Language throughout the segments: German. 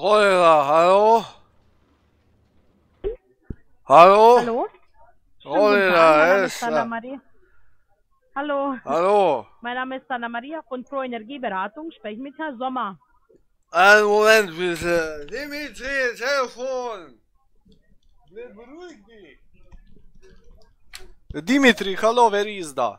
Holger, hallo? Hallo? Hallo? Name ist. Maria. Hallo, Hallo? mein Name ist Anna Maria von Pro Energieberatung. Spreche mit Herrn Sommer. Einen Moment bitte. Dimitri, Telefon. Beruhig dich. Dimitri, hallo, wer ist da?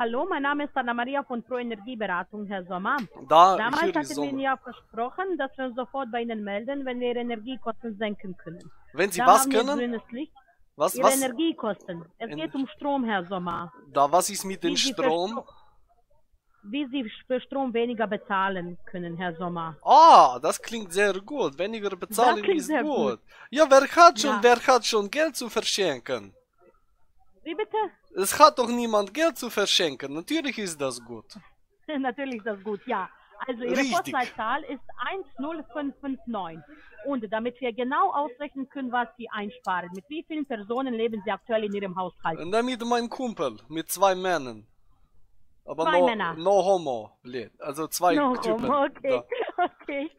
Hallo, mein Name ist Anna Maria von Pro Energieberatung, Herr Sommer. Da, Damals hatten wir Ihnen ja versprochen, dass wir uns sofort bei Ihnen melden, wenn wir Ihre Energiekosten senken können. Wenn Sie da was können? grünes Licht. Was, Ihre was? Energiekosten. Es En- geht um Strom, Herr Sommer. Da, was ist mit dem Strom? Stro- Wie Sie für Strom weniger bezahlen können, Herr Sommer. Ah, das klingt sehr gut. Weniger bezahlen ist gut. gut. Ja, wer hat schon, Ja. wer hat schon Geld zu verschenken? Wie bitte? Es hat doch niemand Geld zu verschenken. Natürlich ist das gut. Natürlich ist das gut, ja. Also Ihre Richtig. Postleitzahl ist 10559. Und damit wir genau ausrechnen können, was Sie einsparen, mit wie vielen Personen leben Sie aktuell in Ihrem Haushalt? Und damit mein Kumpel mit zwei Männern. Aber Zwei no, Männer. no homo. Also zwei No Typen. homo, okay. Da. Okay.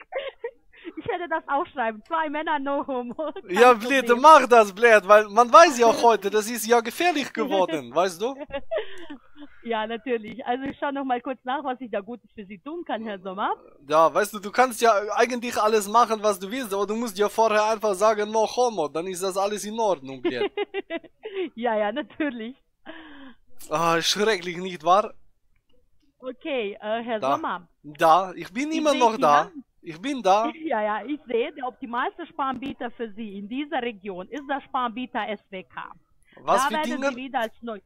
Ich werde das aufschreiben. Zwei Männer, no homo. Kein Ja, blöd, mach das, blöd, weil man weiß ja heute, das ist ja gefährlich geworden, weißt du? Ja, natürlich. Also ich schaue noch mal kurz nach, was ich da Gutes für Sie tun kann, Herr Sommer. Ja, weißt du, du kannst ja eigentlich alles machen, was du willst, aber du musst ja vorher einfach sagen, no homo, dann ist das alles in Ordnung, blöd. Ja, ja, natürlich. Ah, schrecklich, nicht wahr? Okay, äh, Herr Da. Sommer. Da, ich bin Ich immer noch da. an. Ich bin da. Ja, ja, ich sehe, der optimalste Sparanbieter für Sie in dieser Region ist der Sparanbieter SWK. Was da für werden Dinge? Sie wieder als neu.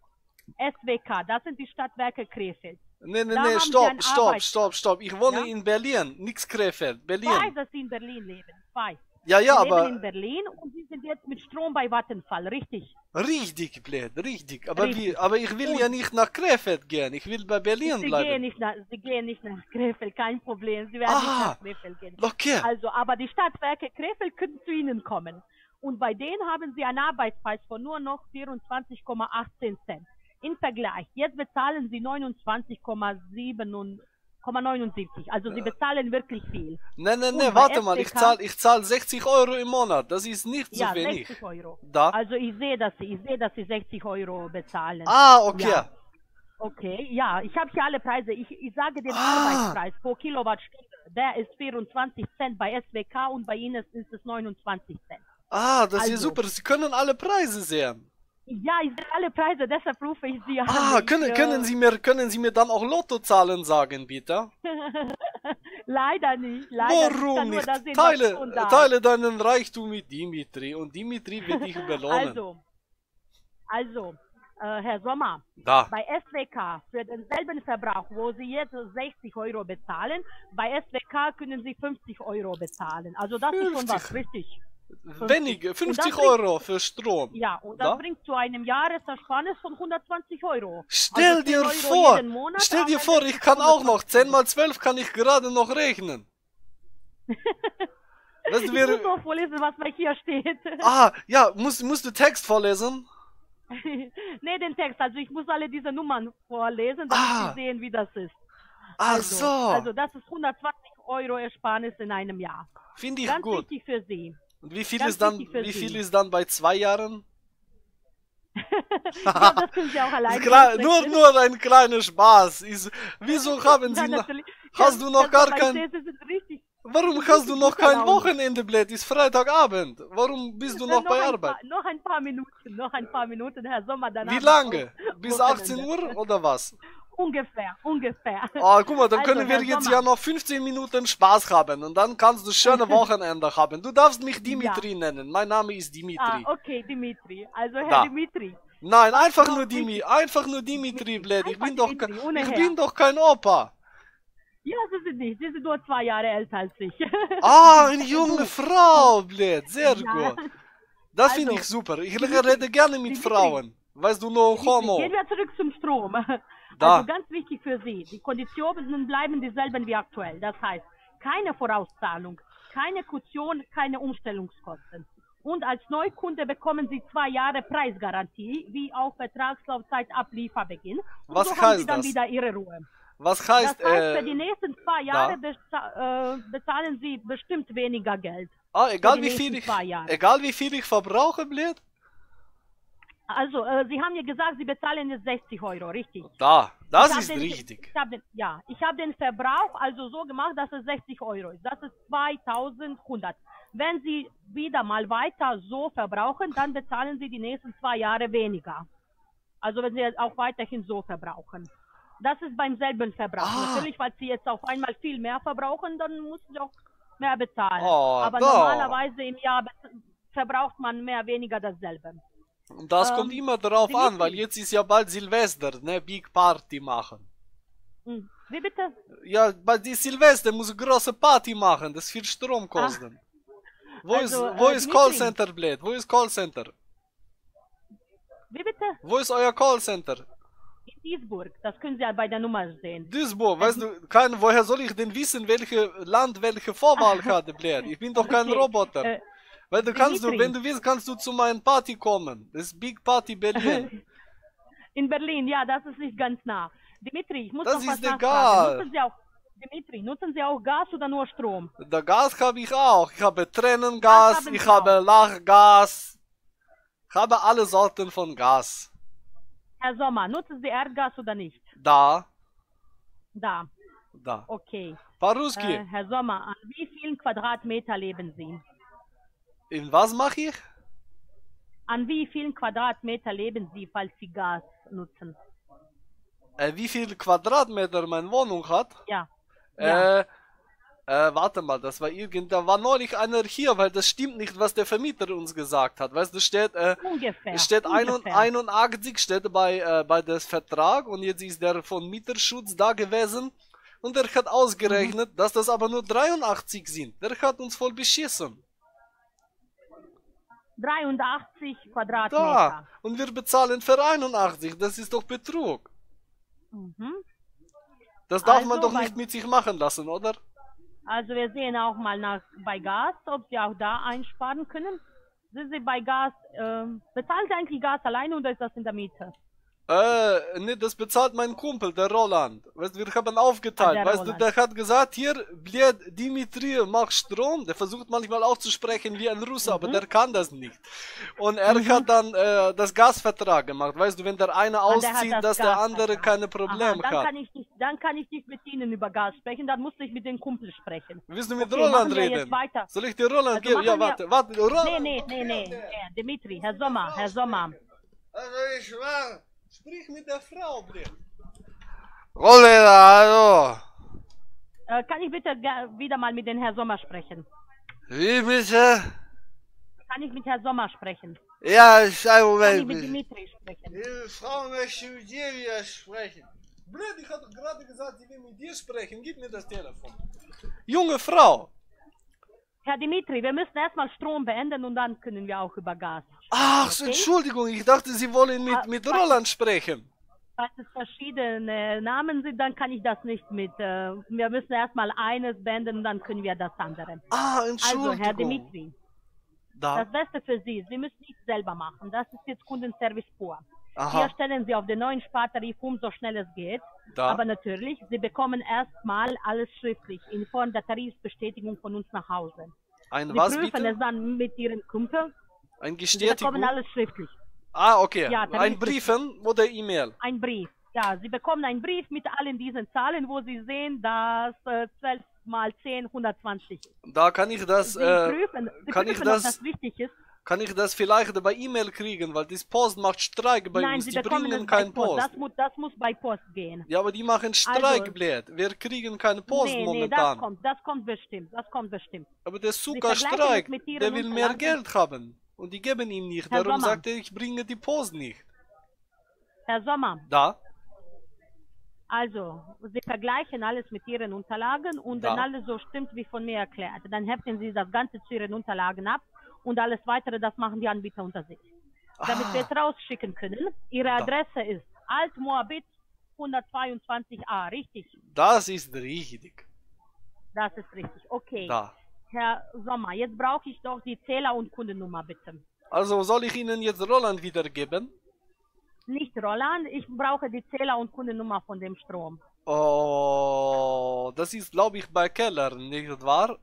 SWK, das sind die Stadtwerke Krefeld. Nee, nee, Da nee, haben Sie stopp, stopp, stopp, stopp. Ich wohne Ja? in Berlin, nix Krefeld, Ich weiß, Berlin. dass Sie in Berlin leben. Ich weiß. Ja, ja, Sie leben aber in Berlin und Sie sind jetzt mit Strom bei Vattenfall, richtig? richtig, blöd, richtig. Aber Richtig. wie, aber ich will ja nicht nach Krefeld gehen, ich will bei Berlin Sie gehen, bleiben. nicht nach, Sie gehen nicht nach Krefeld, kein Problem. Sie werden Ah. nicht nach Krefeld gehen. Okay, Also, aber die Stadtwerke Krefeld können zu Ihnen kommen. Und bei denen haben Sie einen Arbeitspreis von nur noch 24,18 Cent. Im Vergleich, jetzt bezahlen Sie 29,79. Also Sie bezahlen wirklich viel. Und nee, bei warte mal, ich SDK zahl, ich zahl 60 Euro im Monat, das ist nicht so ja, wenig. 60 Euro. Da? Also ich sehe, dass ich sehe, dass Sie 60 Euro bezahlen. Ah, okay. Ja. Okay, ja, ich habe hier alle Preise. Ich, ich sage den Ah. Arbeitspreis pro Kilowattstunde. Der ist 24 Cent bei SWK und bei Ihnen ist es 29 Cent. Ah, das ist Also. super, Sie können alle Preise sehen. Ja, ich sehe alle Preise, deshalb rufe ich Sie an. Ah, können, äh, können Sie mir, können Sie mir dann auch Lottozahlen sagen, bitte? leider nicht, leider nicht. Warum nicht? was Teile, teile deinen Reichtum mit Dimitri und Dimitri wird dich belohnen. Also, also, äh, Herr Sommer, da. bei SWK für denselben Verbrauch, wo Sie jetzt 60 Euro bezahlen, bei SWK können Sie 50 Euro bezahlen. Also das ist schon 50. was, richtig. Wenige, Und 50 das bringt- Euro für Strom. Ja, und das Da? bringt zu einem Jahresersparnis von 120 Euro. Stell Also 10 dir Euro vor, Monat, stell dir vor, das ich kann auch noch, 120 10 mal 12 kann ich gerade noch rechnen. Du, Ich muss doch vorlesen, was bei hier steht. ah, ja, musst, musst du Text vorlesen? nee, den Text. Also ich muss alle diese Nummern vorlesen, damit Ah. Sie sehen, wie das ist. Ach Also, so, also das ist 120 Euro Ersparnis in einem Jahr. finde ich Ganz gut. wichtig für Sie. Und wie viel ganz ist dann, wie viel ist dann bei zwei Jahren? ja, das können Sie auch alleine Klar, nur, nur ein kleiner Spaß. Ist, wieso haben Ja, Sie noch, natürlich. hast Ja, du noch gar kein, sind warum sind hast du noch kein. Wochenende, Blöd? Ist Freitagabend. Warum bist du noch noch bei Arbeit? Paar, noch ein paar Minuten, noch ein paar Minuten, Herr Sommer. Dann Wie lange? Bis Wochenende. 18 Uhr oder was? Ungefähr, ungefähr. Ah, guck mal, dann Also, können wir jetzt Sommer. ja noch 15 Minuten Spaß haben und dann kannst du schöne Wochenende haben. Du darfst mich Dimitri nennen. Mein Name ist Ah, Dimitri. okay, Dimitri. Also Herr Da. Dimitri. Nein, einfach nur Dimi, einfach nur Dimitri, Blöd. Ich bin doch, Dimitri, ich bin doch kein Opa. Ja, Sie sind nicht. Sie sind nur zwei Jahre älter als ich. Ah, eine junge Frau, Blöd. Sehr Ja. gut. Das finde Also, ich super. Ich rede gerne mit Dimitri. Frauen. Weißt du, no homo. Gehen wir zurück zum Strom. Da. Also ganz wichtig für Sie. Die Konditionen bleiben dieselben wie aktuell. Das heißt, keine Vorauszahlung, keine Kaution, keine Umstellungskosten. Und als Neukunde bekommen Sie zwei Jahre Preisgarantie, wie auch Vertragslaufzeit ab Lieferbeginn. Und Was so haben Sie heißt dann das? wieder Ihre Ruhe. Was Das heißt, heißt, für die äh, nächsten zwei Jahre beza äh, bezahlen Sie bestimmt weniger Geld. ah, egal die wie viel ich, egal wie viel ich verbrauche, blöd? Also, äh, Sie haben ja gesagt, Sie bezahlen jetzt 60 Euro, richtig? Da, das ist den, richtig. Ich den, ja, ich habe den Verbrauch also so gemacht, dass es 60 Euro ist. Das ist 2100. Wenn Sie wieder mal weiter so verbrauchen, dann bezahlen Sie die nächsten zwei Jahre weniger. Also wenn Sie auch weiterhin so verbrauchen. Das ist beim selben Verbrauch. Ah. Natürlich, weil Sie jetzt auf einmal viel mehr verbrauchen, dann müssen Sie auch mehr bezahlen. Oh, Aber da. normalerweise im Jahr verbraucht man mehr weniger dasselbe. Und das Ähm, kommt immer drauf an, weil jetzt ist ja bald Silvester, ne? Big Party machen. Hm. Wie bitte? Ja, bei die Silvester muss eine große Party machen, das viel Strom kosten. Wo Also, ist, wo äh, ist. Callcenter, blöd? Wo ist Callcenter? Wie bitte? Wo ist euer Callcenter? In Duisburg. Das können Sie ja bei der Nummer sehen. Duisburg, weißt du, kein, woher soll ich denn wissen, welche Land welche Vorwahl hatte, blöd? Ich bin doch kein Okay, Roboter. äh, Weil du kannst du, wenn du willst, kannst du zu meinem Party kommen. Das ist Big Party Berlin. In Berlin, ja, das ist nicht ganz nah. Dimitri, ich muss Das noch was nachfragen. egal. Nutzen Sie auch, Dimitri, nutzen Sie auch Gas oder nur Strom? Der Gas habe ich auch. Ich habe Tränengas, ich Sie habe Lachgas. Ich habe alle Sorten von Gas. Herr Sommer, nutzen Sie Erdgas oder nicht? Da, Da, da. okay. Paruski, Äh, Herr Sommer, an wie vielen Quadratmeter leben Sie? In was mache ich? An wie vielen Quadratmeter leben Sie, falls Sie Gas nutzen? Äh, wie viel Quadratmeter meine Wohnung hat? Ja. ja. Äh, äh, warte mal, das war irgend, da war neulich einer hier, weil das stimmt nicht, was der Vermieter uns gesagt hat. Weißt du, steht, äh, ungefähr. steht ungefähr. 81 steht bei, äh, bei des Vertrag und jetzt ist der von Mieterschutz da gewesen und der hat ausgerechnet, Mhm. dass das aber nur 83 sind. Der hat uns voll beschissen. 83 Quadratmeter. Da. Und wir bezahlen für 81. Das ist doch Betrug. Mhm. Das darf Also man doch nicht mit sich machen lassen, oder? Also wir sehen auch mal nach bei Gas, ob Sie auch da einsparen können. Sind Sie bei Gas, ähm, bezahlen Sie eigentlich Gas alleine oder ist das in der Miete? Äh, nee, das bezahlt mein Kumpel, der Roland. Weißt du, wir haben aufgeteilt. Ah, der weißt Roland. du, der hat gesagt, hier, blöd, Dimitri, mach Strom. Der versucht manchmal auch zu sprechen wie ein Russe, Mhm. aber der kann das nicht. Und er hat dann äh, das Gasvertrag gemacht. Weißt du, wenn der eine Ah, der auszieht, das dass der andere keine Aha, Probleme dann hat. kann ich nicht, dann kann ich nicht mit Ihnen über Gas sprechen, dann muss ich mit den Kumpel sprechen. Willst du mit Okay, Roland reden? jetzt weiter. Soll ich dir Roland Also geben? Ja, warte, warte. Ro Nee, nee, nee, nee, nee, Dimitri, Herr Sommer, Herr Sommer. Also ich war. Sprich mit der Frau, blöd. Roland, hallo. Äh, kann ich bitte wieder mal mit den Herrn Sommer sprechen? Wie bitte? Kann ich mit Herrn Sommer sprechen? Ja, ich ein Kann ich Moment. mit. Dimitri sprechen? Die Frau möchte mit dir wieder sprechen. Blöd, ich hatte gerade gesagt, sie will mit dir sprechen. Gib mir das Telefon. Junge Frau. Herr Dimitri, wir müssen erstmal Strom beenden und dann können wir auch über Gas. Ach, Okay. Entschuldigung, ich dachte, Sie wollen mit, Ah, mit Roland sprechen. Falls es verschiedene Namen sind, dann kann ich das nicht mit. Äh, wir müssen erstmal eines beenden dann können wir das andere. Ah, Also, Entschuldigung. Herr Dimitri, Da. das Beste für Sie, Sie müssen nichts selber machen. Das ist jetzt Kundenservice pur. Hier Aha, stellen Sie auf den neuen Spartarif um, so schnell es geht. da. Aber natürlich, Sie bekommen erstmal alles schriftlich in Form der Tarifbestätigung von uns nach Hause. Ein Sie was prüfen bitte? es dann mit Ihrem Kumpel. Ein Sie bekommen Bestätigung? alles schriftlich. Ah, okay. Ja, Ein Briefen oder E-Mail? Ein Brief. Ja, Sie bekommen einen Brief mit allen diesen Zahlen, wo Sie sehen, dass äh, 12 mal 10 120 ist. Da kann ich das, Sie äh, prüfen, Sie kann prüfen ich das, das wichtig ist. kann ich das vielleicht bei E-Mail kriegen, weil das Post macht Streik bei Nein, uns. Sie Die bekommen bringen es bei kein Post. Post. Das, mu das muss bei Post gehen. Ja, aber die machen Streik, Also- blöd. Wir kriegen keine Post nee, nee, momentan. das kommt, das kommt bestimmt, das kommt bestimmt. Aber der Zuckerstreik, der will mehr. Geld haben. Und die geben ihm nicht. Herr Darum Sommer. sagt er, ich bringe die Post nicht. Herr Sommer, Da? also, Sie vergleichen alles mit Ihren Unterlagen und wenn Ja. alles so stimmt, wie von mir erklärt, dann heften Sie das Ganze zu Ihren Unterlagen ab und alles weitere, das machen die Anbieter unter sich. Damit wir Ah, es rausschicken können. Ihre Da. Adresse ist Altmoabit 122a, richtig? das ist richtig. Das ist richtig. Okay. Da. Herr Sommer, jetzt brauche ich doch die Zähler- und Kundennummer, bitte. Also soll ich Ihnen jetzt Roland wiedergeben? Nicht Roland, ich brauche die Zähler- und Kundennummer von dem Strom. Oh, das ist, glaube ich, bei Keller, nicht wahr?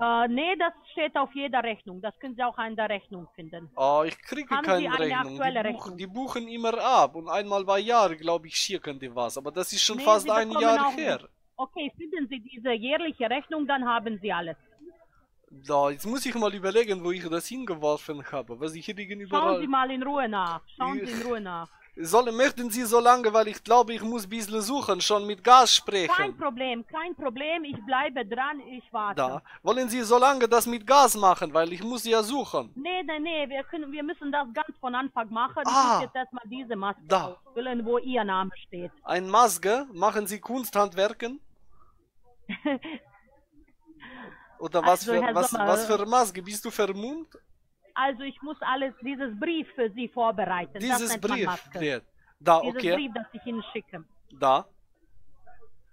Äh, nee, das steht auf jeder Rechnung. Das können Sie auch an der Rechnung finden. Oh, ich kriege Haben keine Sie eine Rechnung. aktuelle die, buch, Rechnung? die buchen immer ab und einmal bei Jahr, glaube ich, schicken die was. Aber das ist schon Nee, fast ein Jahr her. Okay, finden Sie diese jährliche Rechnung, dann haben Sie alles. Da, jetzt muss ich mal überlegen, wo ich das hingeworfen habe. Was ich hier liegen Schauen. Sie mal in Ruhe nach. Schauen Sie Ich- in Ruhe nach. Soll, möchten Sie so lange, weil ich glaube, ich muss ein bisschen suchen, schon mit Gas Kein sprechen. Problem, kein Problem. Ich bleibe dran, ich warte. Da. Wollen Sie so lange das mit Gas machen, weil ich muss ja suchen. Nee, nee, nee, wir, können, wir müssen das ganz von Anfang machen. Ich Ah. muss jetzt erstmal diese Maske Da. ausfüllen, wo Ihr Name steht. Ein Maske, machen Sie Kunsthandwerken? Oder was, Also, für, was, Sommer, was für Maske? Bist du vermummt? Also ich muss alles, dieses Brief für Sie vorbereiten. Dieses Brief. Da, Dieses okay. Brief, das ich Ihnen schicke. Da.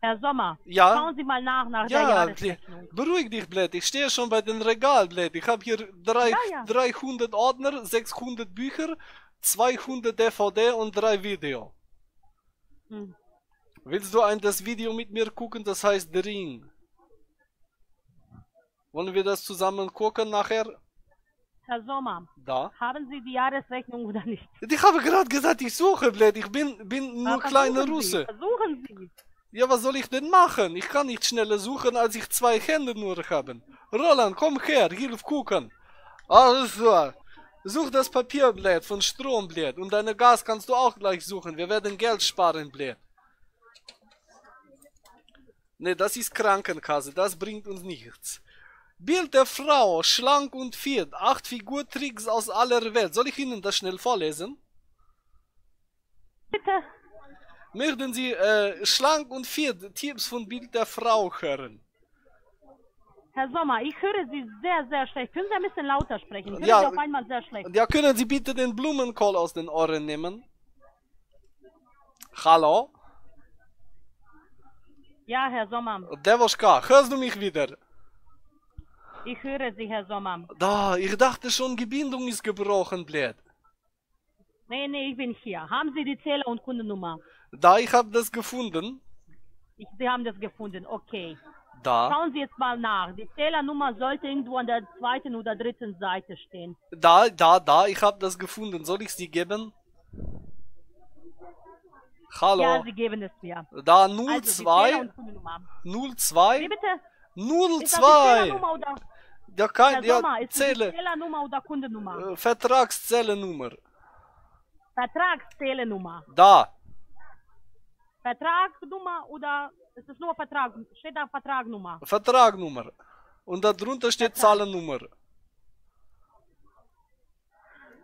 Herr Sommer, Ja. schauen Sie mal nach nach der Ja, Jahresrechnung. Bled. beruhig dich, Bled. Ich stehe schon bei den Regal, Bled. Ich habe hier drei, Ja, ja. 300 Ordner, 600 Bücher, 200 DVD und drei Video. Hm. Willst du ein das Video mit mir gucken? Das heißt The Ring. Wollen wir das zusammen gucken nachher? Herr Sommer, Da. haben Sie die Jahresrechnung oder nicht? Ich habe gerade gesagt, ich suche, Bled. Ich bin, bin nur kleiner Russe. Versuchen Sie. Ja, was soll ich denn machen? Ich kann nicht schneller suchen, als ich zwei Hände nur haben. Roland, komm her, hilf gucken. Alles klar. Such das Papierblatt von Stromblatt und deine Gas kannst du auch gleich suchen. Wir werden Geld sparen, Blatt. Ne, das ist Krankenkasse, das bringt uns nichts. Bild der Frau, schlank und fit, acht Figurtricks aus aller Welt. Soll ich Ihnen das schnell vorlesen? Bitte. Möchten Sie äh, schlank und fit Tipps von Bild der Frau hören? Herr Sommer, ich höre Sie sehr, sehr schlecht. Können Sie ein bisschen lauter sprechen? Ich höre Ja. Sie auf einmal sehr schlecht. Ja, können Sie bitte den Blumenkohl aus den Ohren nehmen? Hallo? Ja, Herr Sommer, Devoschka, hörst du mich wieder? ich höre Sie, Herr Sommer. Da, ich dachte schon, Gebindung ist gebrochen, blöd. Nee, nee, ich bin hier. Haben Sie die Zähler- und Kundennummer? Da, ich habe das gefunden. Ich, Sie haben das gefunden, okay. Da, Schauen Sie jetzt mal nach. Die Zählernummer sollte irgendwo an der zweiten oder dritten Seite stehen. da, da, da, ich habe das gefunden. Soll ich sie geben? Hallo? Ja, Sie geben es mir. da, Also, die 02, Zähler- und Kundennummer. Wie 02, bitte? Ist das die 02. Zählernummer oder, Ja, kein, ja, Sommer, ist Zähle, Zählernummer oder Kundennummer? äh, Vertragszählennummer. Vertragszählennummer. Da, Vertragnummer oder ist es nur Vertrag? Steht da Vertragnummer? Vertragnummer. Und darunter steht Vertrag. Zahlennummer.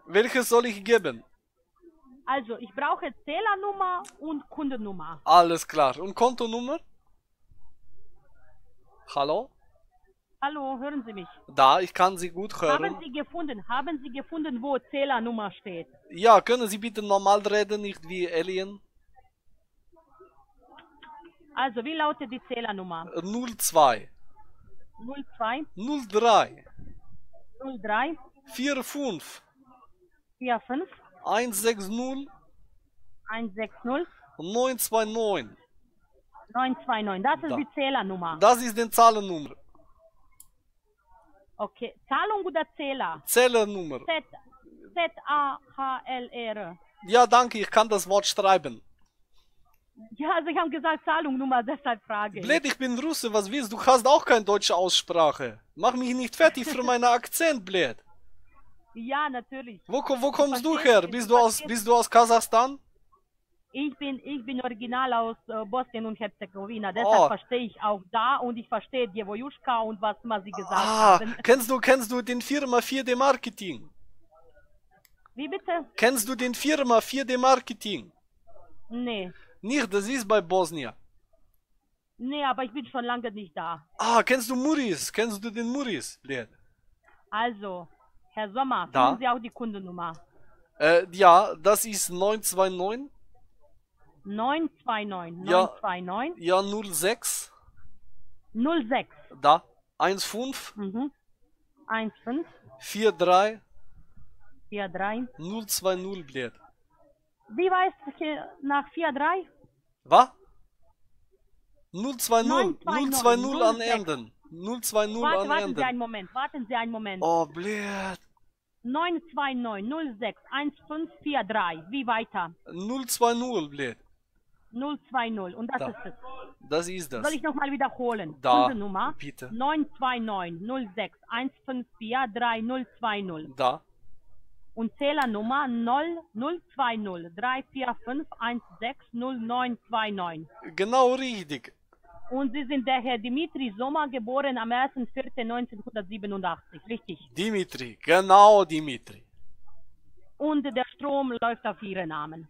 Welches soll ich geben? Also, ich brauche Zählernummer und Kundennummer. Alles klar. Und Kontonummer? Hallo? Hallo, hören Sie mich? Da, ich kann Sie gut Haben hören. Sie gefunden, haben Sie gefunden, wo Zählernummer steht? Ja, können Sie bitte normal reden, nicht wie Alien? Also, wie lautet die Zählernummer? Äh, 02, 02 03, 03 45, 45 160, 160 929. 929. Das ist Da. die Zählernummer. Das ist die Zahlennummer. Okay. Zahlung oder Zähler? Zählernummer. Z, Z-A-H-L-R. Ja, danke, ich kann das Wort schreiben. Ja, also ich habe gesagt Zahlungnummer, deshalb frage ich. Blöd, ich bin Russe, was willst du? Du hast auch keine deutsche Aussprache. Mach mich nicht fertig für meinen Akzent, blöd. Ja, natürlich. Wo, wo kommst du her? Bist du aus, bist du aus Kasachstan? Ich bin, ich bin original aus äh, Bosnien und Herzegowina, deshalb Oh. verstehe ich auch da und ich verstehe Djevojuschka und was immer sie gesagt Ah, haben. kennst du, kennst du den Firma 4D Marketing? Wie bitte? Kennst du den Firma 4D Marketing? Nee. Nicht, das ist bei Bosnien. Nee, aber ich bin schon lange nicht da. Ah, kennst du Muris? Kennst du den Muris? Also, Herr Sommer, Da. finden Sie auch die Kundennummer. Äh, ja, das ist 929, 929 Ja. 929 ja 06, 06 da, 15, mhm. 15 43, 43. 020, blöd. Wie weißt du hier nach 43? Was? 020, 920, 020 an 06. Enden. 020 Warte, warten Sie Enden. einen Moment, warten Sie einen Moment. Oh, blöd. 929 06 1543. Wie weiter? 020, blöd. 020. Und das Da. ist es. Das ist das. Soll ich nochmal wiederholen? Da, Kundennummer bitte. 929 06 154 3020. Da. Und Zählernummer 0 020 345 16 0929. Genau richtig. Und Sie sind der Herr Dimitri Sommer, geboren am 1.4.1987, richtig? Dimitri. Genau, Dimitri. Und der Strom läuft auf Ihren Namen.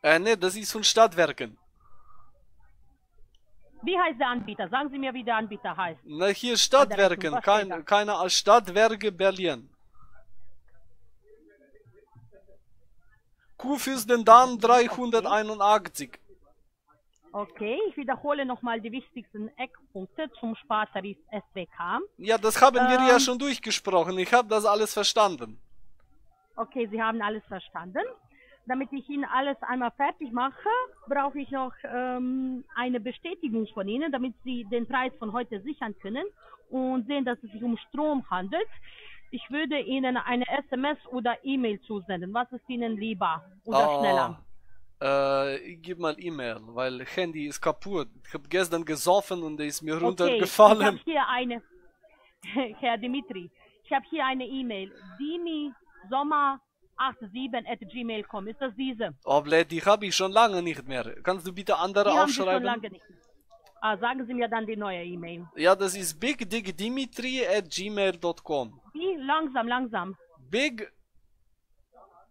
Äh, ne, das ist von Stadtwerken. Wie heißt der Anbieter? Sagen Sie mir, wie der Anbieter heißt. Na, hier Stadtwerken. Kein, keine als Stadtwerke Berlin. Kurfürstendamm 381. Okay, ich wiederhole nochmal die wichtigsten Eckpunkte zum Spartarif SWK. Ja, das haben wir ja Ähm. schon durchgesprochen. Ich habe das alles verstanden. Okay, Sie haben alles verstanden. Damit ich Ihnen alles einmal fertig mache, brauche ich noch ähm, eine Bestätigung von Ihnen, damit Sie den Preis von heute sichern können und sehen, dass es sich um Strom handelt. Ich würde Ihnen eine SMS oder E-Mail zusenden. Was ist Ihnen lieber oder Ah, schneller? Äh, ich gebe mal E-Mail, weil Handy ist kaputt. Ich habe gestern gesoffen und der ist mir Okay, ich runtergefallen. habe hier eine, Herr Dimitri, ich habe hier eine E-Mail. dimisommer87 at gmail.com. Ist das diese? Oh, blöd, die habe ich schon lange nicht mehr. Kannst du bitte andere Die haben Sie schon aufschreiben? lange nicht. Ah, sagen Sie mir dann die neue E-Mail. Ja, das ist bigdigdimitri at gmail.com. Wie? Langsam, langsam. Big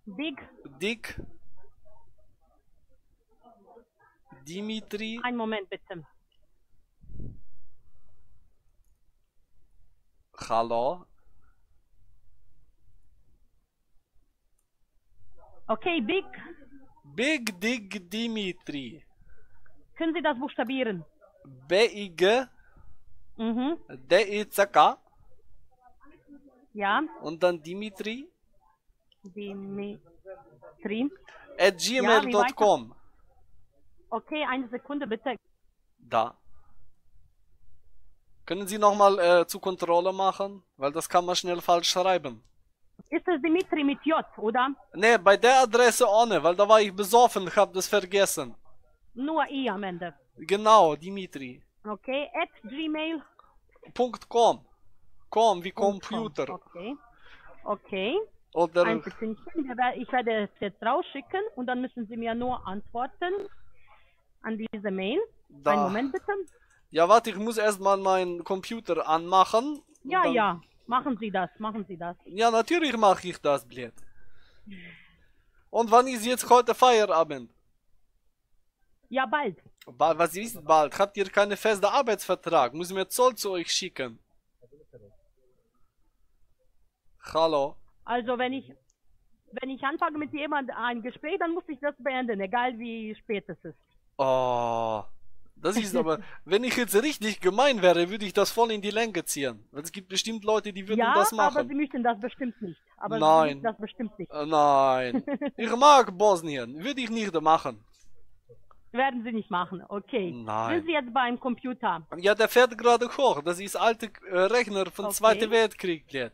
Big, Dick Dimitri einen Moment bitte. Hallo Okay, Big, Big Dick Dimitri können Sie das buchstabieren? B I G Mhm, D I C K ja. und dann Dimitri Dimitri. at gmail.com. Okay, eine Sekunde bitte. Da. Können Sie nochmal äh, zur Kontrolle machen? Weil das kann man schnell falsch schreiben. Ist es Dimitri mit J, oder? Ne, bei der Adresse ohne, weil da war ich besoffen, hab das vergessen. Nur I am Ende. Genau, Dimitri. Okay, at gmail. Punkt .com. Com wie Computer. Okay. Okay. Oder Ein wer- Ich werde es jetzt rausschicken und dann müssen Sie mir nur antworten an diese Mail. Da. Einen Moment bitte. Ja, warte, ich muss erstmal meinen Computer anmachen. Ja, dann- ja. Machen Sie das, machen Sie das. Ja, natürlich mache ich das, blöd. Und wann ist jetzt heute Feierabend? Ja, bald. Ba- Was ist bald? Habt ihr keinen festen Arbeitsvertrag? Muss mir Zoll zu euch schicken. Hallo? Also wenn ich wenn ich anfange mit jemandem ein Gespräch, dann muss ich das beenden, egal wie spät es ist. Oh. Das ist aber, wenn ich jetzt richtig gemein wäre, würde ich das voll in die Länge ziehen. Es gibt bestimmt Leute, die würden ja, das aber machen. Sie möchten das bestimmt nicht. Aber Nein. Sie möchten das bestimmt nicht. Äh, Nein. Ich mag Bosnien. Würde ich nicht machen. Werden Sie nicht machen. Okay. Nein. Sind Sie jetzt beim Computer? Ja, der fährt gerade hoch. Das ist alte äh, Rechner vom Okay. Zweiten Weltkrieg, blöd.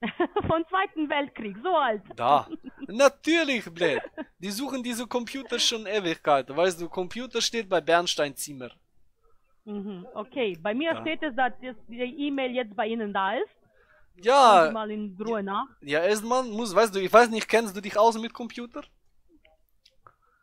Vom Zweiten Weltkrieg, so alt. Da. Natürlich, blöd. Die suchen diese Computer schon Ewigkeiten. Weißt du, Computer steht bei Bernstein Zimmer. Mhm. Okay, bei mir Ja. steht es, dass die E-Mail jetzt bei Ihnen da ist. Ja, mal in Ruhe nach. ja, erstmal muss, weißt du, ich weiß nicht, kennst du dich aus mit Computer?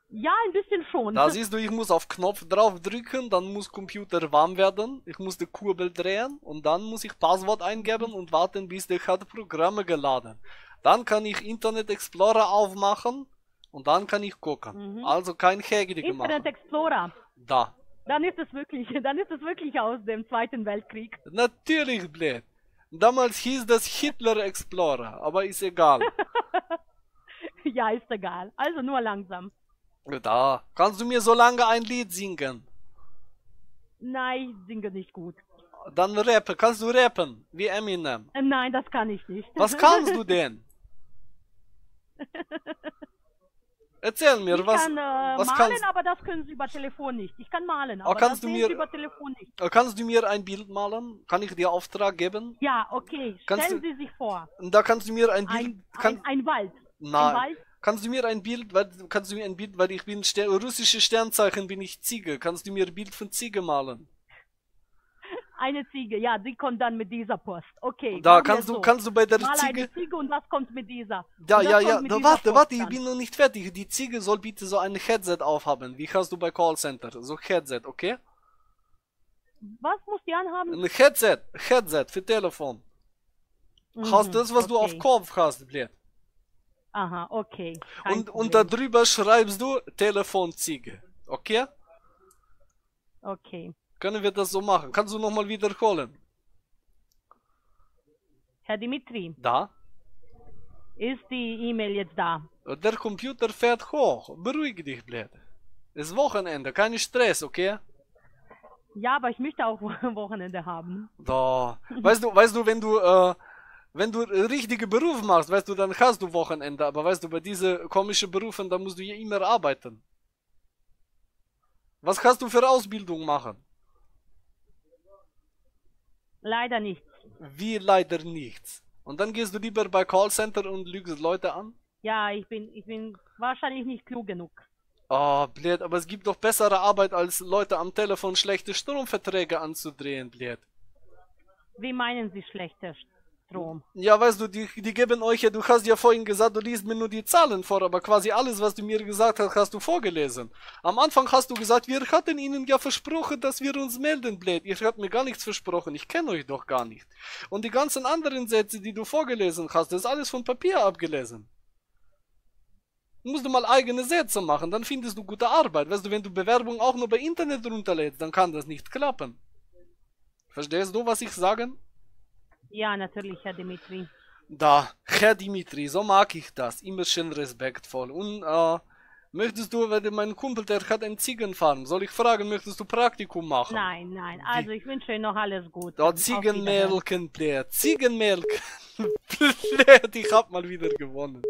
Ja, ein bisschen schon. Da siehst du, ich muss auf Knopf drauf drücken, dann muss Computer warm werden, ich muss die Kurbel drehen und dann muss ich Passwort eingeben und warten, bis der hat Programme geladen. Dann kann ich Internet Explorer aufmachen und dann kann ich gucken. Mhm. Also kein Hegel Internet machen. Explorer. Da. Dann ist es wirklich, dann ist es wirklich aus dem Zweiten Weltkrieg. Natürlich, blöd. Damals hieß das Hitler Explorer, aber ist egal. ja, ist egal. Also nur langsam. Da. Kannst du mir so lange ein Lied singen? Nein, ich singe nicht gut. Dann rappen. Kannst du rappen? Wie Eminem. Äh, Nein, das kann ich nicht. Was kannst du denn? Erzähl mir, Ich was, kann äh, was malen, kannst, aber das können Sie über Telefon nicht. Ich kann malen, aber kannst das du mir- Sie über Telefon nicht. äh, kannst du mir ein Bild malen? Kann ich dir Auftrag geben? Ja, okay. Kannst Stellen du- Sie sich vor. Da kannst du mir ein Bild, Ein, kann, ein, ein Wald. nein, Ein Wald. kannst du mir ein Bild, weil, kannst du mir ein Bild, weil ich bin Ster russische Sternzeichen, bin ich Ziege. Kannst du mir ein Bild von Ziege malen? Eine Ziege, ja, die kommt dann mit dieser Post. Okay. Da kannst du, so. kannst du bei der Mal Ziege, eine Ziege und was kommt mit dieser? Ja, Und ja, ja, da, warte, Post warte, ich bin noch nicht fertig. Die Ziege soll bitte so ein Headset aufhaben. Wie hast du bei Callcenter? So Headset, okay? Was muss die anhaben? Ein Headset, Headset für Telefon. Hast Mhm, das, was du auf okay. Kopf hast, blöd. Aha, okay. Kein Und, und da Problem. drüber schreibst du Telefonziege. Okay? Okay. Können wir das so machen? Kannst du nochmal wiederholen? Herr Dimitri, Da? ist die E-Mail jetzt da? Der Computer fährt hoch. Beruhig dich, blöd. Ist Wochenende, kein Stress, okay? Ja, aber ich möchte auch Wochenende haben. Da. Weißt du, weißt du, wenn du, äh, wenn du richtige Beruf machst, weißt du, dann hast du Wochenende, aber weißt du, bei diese komischen Berufen, da musst du ja immer arbeiten. Was kannst du für Ausbildung machen? Leider nicht. Wie leider nichts. Und dann gehst du lieber bei Callcenter und lügst Leute an? Ja, ich bin, ich bin wahrscheinlich nicht klug genug. Ah, blöd, aber es gibt doch bessere Arbeit, als Leute am Telefon schlechte Stromverträge anzudrehen, blöd. Wie meinen Sie schlechter Strom? Ja, weißt du, die, die geben euch ja, du hast ja vorhin gesagt, du liest mir nur die Zahlen vor, aber quasi alles, was du mir gesagt hast, hast du vorgelesen. Am Anfang hast du gesagt, wir hatten ihnen ja versprochen, dass wir uns melden, blöd. Ihr habt mir gar nichts versprochen, ich kenne euch doch gar nicht. Und die ganzen anderen Sätze, die du vorgelesen hast, das ist alles von Papier abgelesen. Musst du mal eigene Sätze machen, dann findest du gute Arbeit. Weißt du, wenn du Bewerbung auch nur bei Internet runterlädst, dann kann das nicht klappen. Verstehst du, was ich sage? Ja, natürlich, Herr Dimitri. Da, Herr Dimitri, so mag ich das. Immer schön respektvoll. Und, äh, möchtest du, weil mein Kumpel, der hat eine Ziegenfarm, soll ich fragen, möchtest du Praktikum machen? Nein, nein. Also ich wünsche Ihnen noch alles Gute. Da, Auf Wiederhören. Ziegenmelken, Blät. Ziegenmelken. Blät, ich hab mal wieder gewonnen.